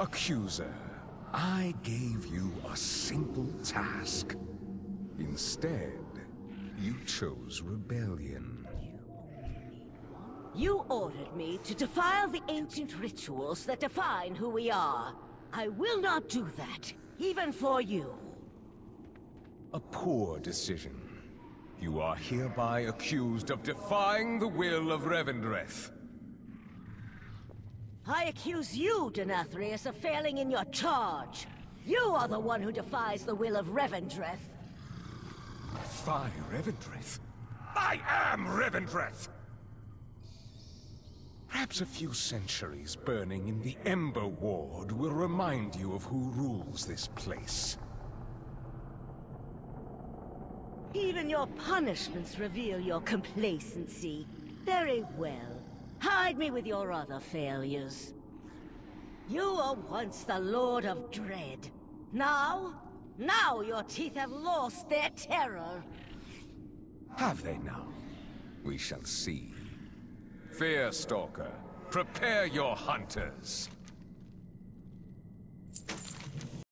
Accuser, I gave you a simple task. Instead, you chose rebellion. You ordered me to defile the ancient rituals that define who we are. I will not do that, even for you. A poor decision. You are hereby accused of defying the will of Revendreth. I accuse you, Denathrius, of failing in your charge. You are the one who defies the will of Revendreth. Defy Revendreth? I am Revendreth! Perhaps a few centuries burning in the Ember Ward will remind you of who rules this place. Even your punishments reveal your complacency. Very well. Hide me with your other failures. You were once the Lord of Dread. Now? Now your teeth have lost their terror. Have they now? We shall see. Fearstalker, prepare your hunters.